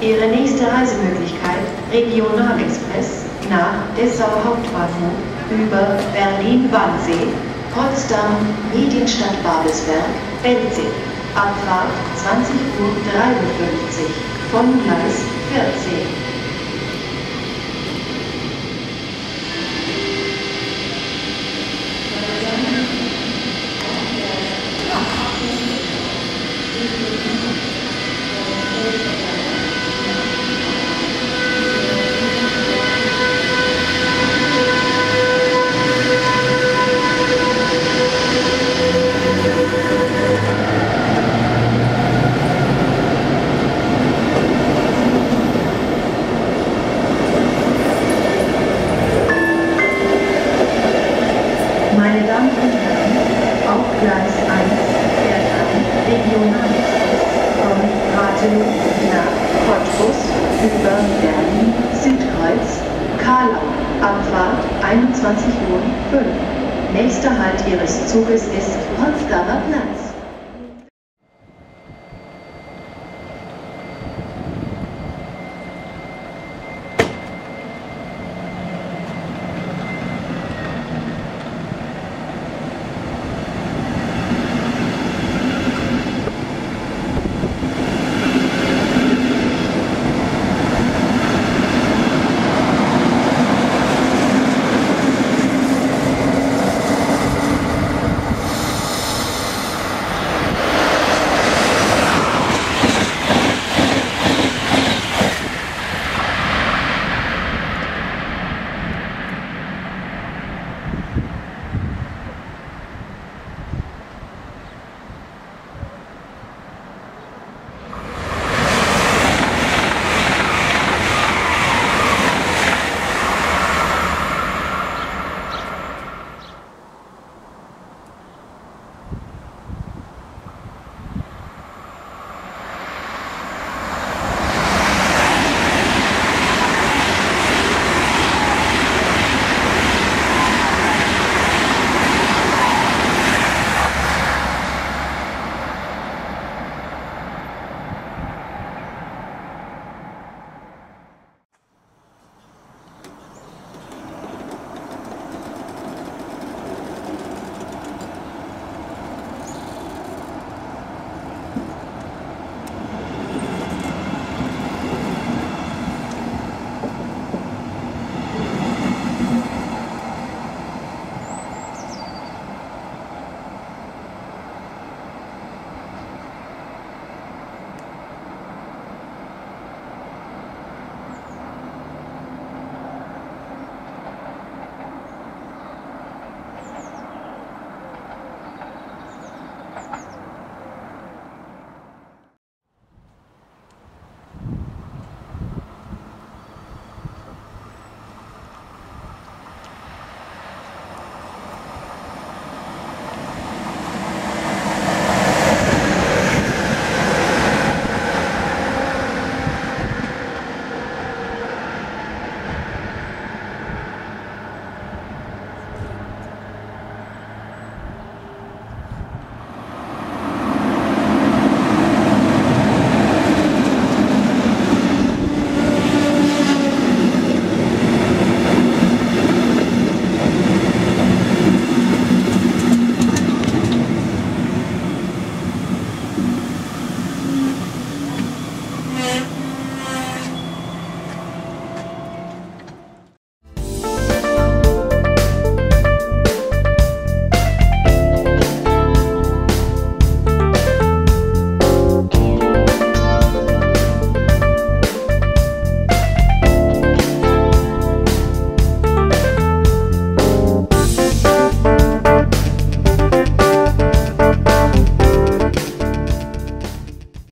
Ihre nächste Reisemöglichkeit Regionalexpress nach Dessau Hauptbahnhof über Berlin-Wannsee, Potsdam, Medienstadt Babelsberg, Belzig. Abfahrt 20.53 Uhr von Gleis 14. Meine Damen und Herren, auf Gleis 1 fährt ein Regionalexpress von Rathenow nach Cottbus über Berlin, Südkreuz, Karlau. Abfahrt 21.05 Uhr. Nächster Halt Ihres Zuges ist Potsdamer Platz.